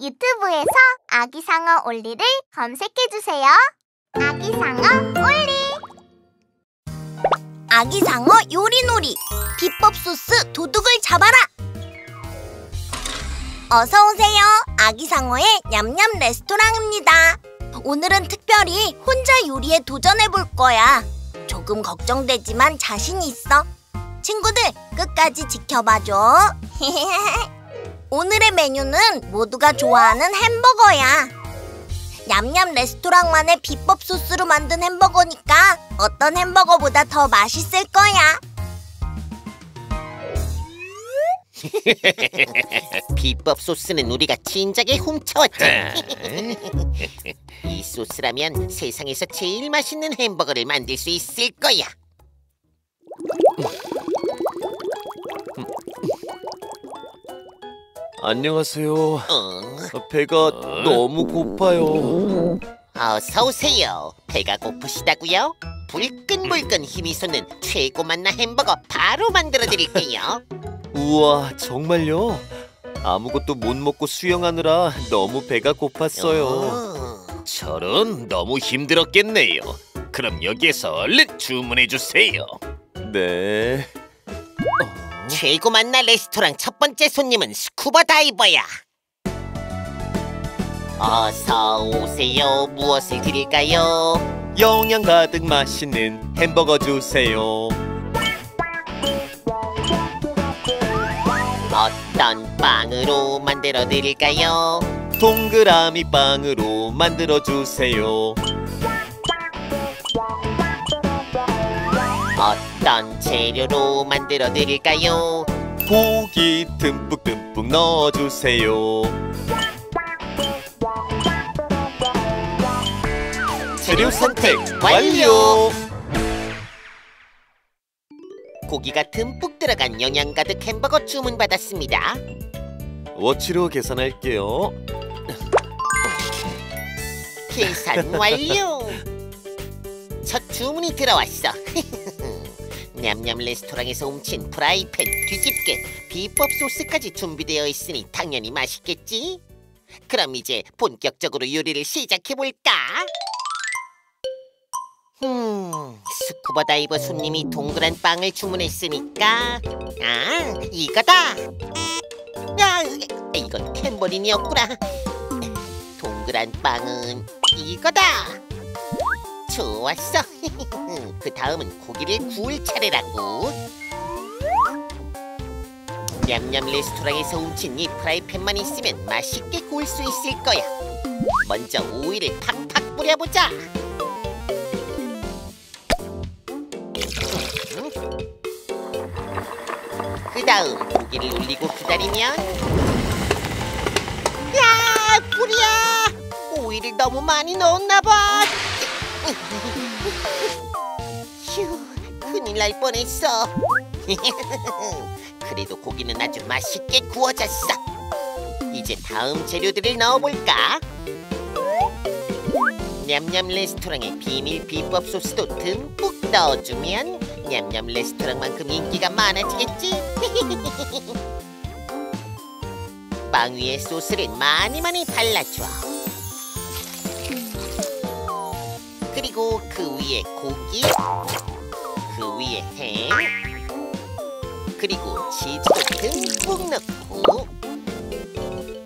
유튜브에서 아기상어 올리를 검색해주세요. 아기상어 올리! 아기상어 요리놀이. 비법 소스 도둑을 잡아라. 어서 오세요. 아기상어의 냠냠 레스토랑입니다. 오늘은 특별히 혼자 요리에 도전해 볼 거야. 조금 걱정되지만 자신 있어. 친구들 끝까지 지켜봐줘 오늘의 메뉴는 모두가 좋아하는 햄버거야 냠냠 레스토랑만의 비법 소스로 만든 햄버거니까 어떤 햄버거보다 더 맛있을 거야. 비법 소스는 우리가 진작에 훔쳐왔지. 이 소스라면 세상에서 제일 맛있는 햄버거를 만들 수 있을 거야. 안녕하세요. 어, 배가 너무 고파요. 어서 오세요. 배가 고프시다고요? 불끈불끈 힘이 솟는 최고 맛나 햄버거 바로 만들어 드릴게요. 우와, 정말요? 아무것도 못 먹고 수영하느라 너무 배가 고팠어요. 어, 저런 너무 힘들었겠네요. 그럼 여기에서 얼른 주문해 주세요. 네. 최고 맛나 레스토랑 첫 번째 손님은 스쿠버 다이버야. 어서 오세요. 무엇을 드릴까요? 영양 가득 맛있는 햄버거 주세요. 어떤 빵으로 만들어 드릴까요? 동그라미 빵으로 만들어 주세요. 어떤 재료로 만들어 드릴까요? 고기 듬뿍 듬뿍 넣어 주세요. 재료 선택 완료. 고기가 듬뿍 들어간 영양 가득 햄버거 주문 받았습니다. 워치로 계산할게요. 계산 완료. 첫 주문이 들어왔어. 냠냠 레스토랑에서 훔친 프라이팬, 뒤집개, 비법 소스까지 준비되어 있으니 당연히 맛있겠지. 그럼 이제 본격적으로 요리를 시작해 볼까? 음, 스쿠버 다이버 손님이 동그란 빵을 주문했으니까 아, 이거다. 야, 이건 탬버린이었구나. 동그란 빵은 이거다. 좋았어. 그 다음은 고기를 구울 차례라고. 냠냠 레스토랑에서 훔친 이 프라이팬만 있으면 맛있게 구울 수 있을 거야. 먼저 오일을 팍팍 뿌려보자. 그 다음 고기를 올리고 기다리면 야 불이야 오일을 너무 많이 넣었나 봐 휴 큰일 날 뻔했어. 그래도 고기는 아주 맛있게 구워졌어. 이제 다음 재료들을 넣어볼까? 냠냠 레스토랑의 비밀 비법 소스도 듬뿍 넣어주면 냠냠 레스토랑만큼 인기가 많아지겠지? 빵 위에 소스를 많이 많이 발라줘 그리고 그 위에 고기 그 위에 햄 그리고 치즈도 듬뿍 넣고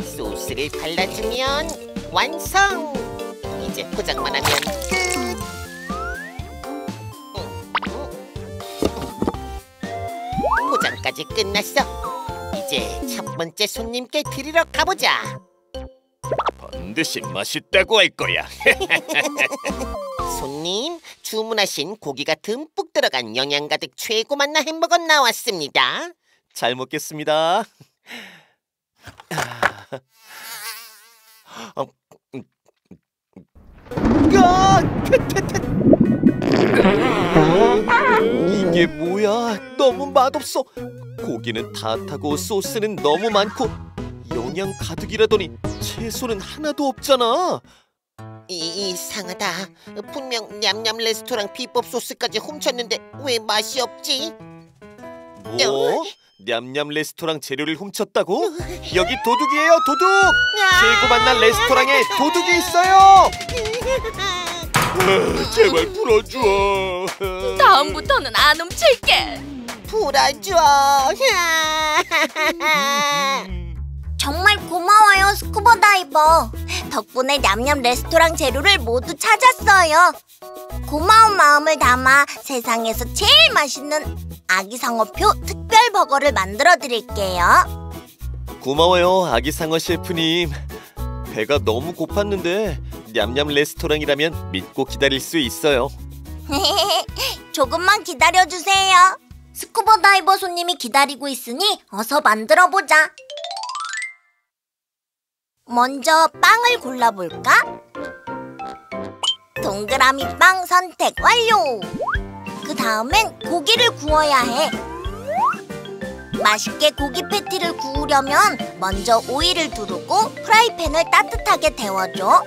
소스를 발라주면 완성! 이제 포장만 하면 끝 포장까지 끝났어. 이제 첫 번째 손님께 드리러 가보자 반드시 맛있다고 할 거야. 손님 주문하신 고기가 듬뿍 들어간 영양 가득 최고 맛나 햄버거 나왔습니다 잘 먹겠습니다. 어, 음, 야! 이게 뭐야? 너무 맛없어. 고기는 다 타고 소스는 너무 많고 영양 가득이라더니 채소는 하나도 없잖아. 이, 이상하다 분명 냠냠 레스토랑 비법 소스까지 훔쳤는데 왜 맛이 없지? 뭐? 냠냠 레스토랑 재료를 훔쳤다고? 여기 도둑이에요 도둑! 최고 만난 레스토랑에 도둑이 있어요! 아, 제발 풀어줘. 다음부터는 안 훔칠게. 풀어줘. 정말 고마워요, 스쿠버 다이버. 덕분에 냠냠 레스토랑 재료를 모두 찾았어요. 고마운 마음을 담아 세상에서 제일 맛있는 아기 상어표 특별 버거를 만들어 드릴게요. 고마워요 아기 상어 셰프님 배가 너무 고팠는데 냠냠 레스토랑이라면 믿고 기다릴 수 있어요 조금만 기다려 주세요. 스쿠버 다이버 손님이 기다리고 있으니 어서 만들어 보자. 먼저 빵을 골라볼까? 동그라미 빵 선택 완료. 그 다음엔 고기를 구워야 해. 맛있게 고기 패티를 구우려면 먼저 오일을 두르고 프라이팬을 따뜻하게 데워줘.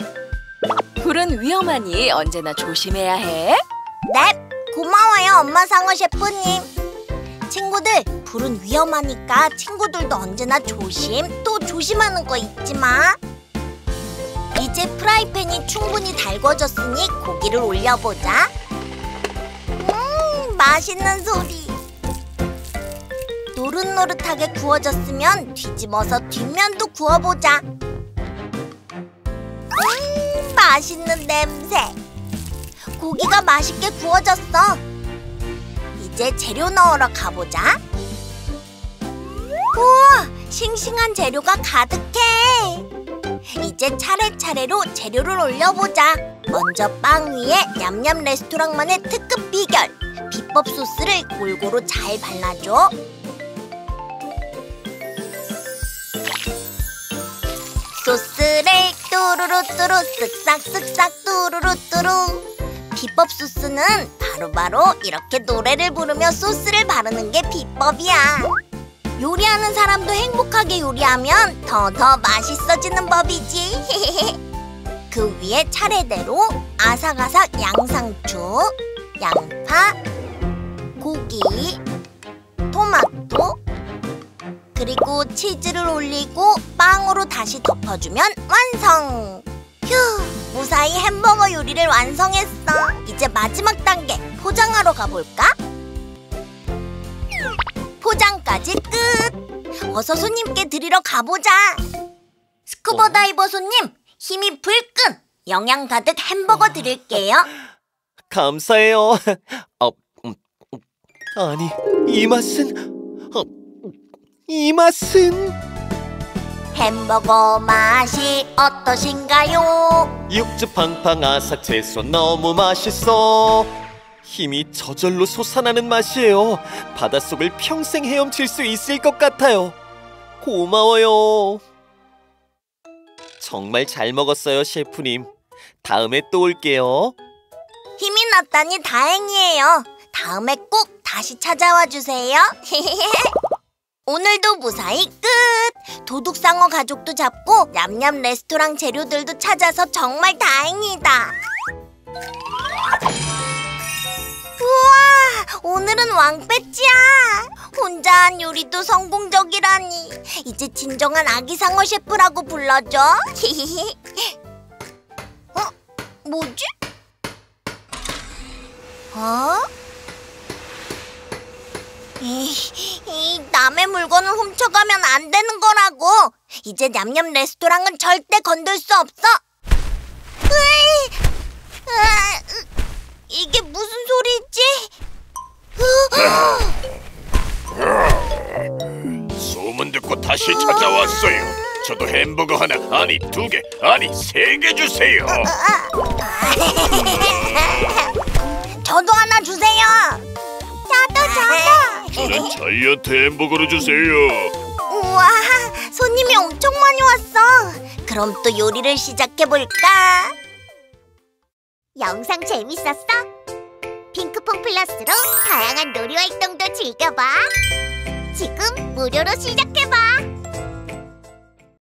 불은 위험하니 언제나 조심해야 해. 네, 고마워요, 엄마 상어 셰프님. 친구들, 불은 위험하니까 친구들도 언제나 조심, 또 조심하는 거 잊지 마. 이제 프라이팬이 충분히 달궈졌으니 고기를 올려보자. 음, 맛있는 소리. 노릇노릇하게 구워졌으면 뒤집어서 뒷면도 구워보자. 음, 맛있는 냄새. 고기가 맛있게 구워졌어. 이제 재료 넣으러 가보자. 우와, 싱싱한 재료가 가득해. 이제 차례차례로 재료를 올려보자. 먼저 빵 위에 냠냠 레스토랑만의 특급 비결 비법 소스를 골고루 잘 발라줘. 소스를 뚜루루뚜루 쓱싹쓱싹 뚜루루뚜루 비법 소스는 바로 바로 이렇게 노래를 부르며 소스를 바르는 게 비법이야. 요리하는 사람도 행복하게 요리하면 더 더 맛있어지는 법이지. 그 위에 차례대로 아삭아삭 양상추, 양파, 고기, 토마토 그리고 치즈를 올리고 빵으로 다시 덮어주면 완성! 휴, 무사히 햄버거 요리를 완성했어. 이제 마지막 단계, 포장하러 가볼까? 포장까지 끝! 어서 손님께 드리러 가보자. 스쿠버 다이버 손님, 힘이 불끈! 영양 가득 햄버거 드릴게요. 감사해요 어, 음, 음, 아니 이 맛은 어, 이 맛은 햄버거 맛이 어떠신가요? 육즙 팡팡 아삭 채소 너무 맛있어 힘이 저절로 솟아나는 맛이에요 바닷속을 평생 헤엄칠 수 있을 것 같아요 고마워요 정말 잘 먹었어요 셰프님 다음에 또 올게요 힘이 났다니 다행이에요. 다음에 꼭 다시 찾아와 주세요. 오늘도 무사히 끝! 도둑상어 가족도 잡고 냠냠 레스토랑 재료들도 찾아서 정말 다행이다. 우와! 오늘은 왕배지야! 혼자 한 요리도 성공적이라니. 이제 진정한 아기 상어 셰프라고 불러줘. 어? 뭐지? 어? 이, 이 남의 물건을 훔쳐가면 안 되는 거라고. 이제 냠냠 레스토랑은 절대 건들 수 없어. 으이, 아, 으, 이게 무슨 소리지? 소문 듣고 다시 찾아왔어요. 저도 햄버거 하나, 아니 두 개, 아니 세 개 주세요. 저도 하나 주세요. 저도 저도. 저는 자이언트 햄버거로 주세요. 우와, 손님이 엄청 많이 왔어. 그럼 또 요리를 시작해 볼까? 영상 재밌었어? 핑크퐁 플러스로 다양한 놀이 활동도 즐겨봐. 지금 무료로 시작해봐.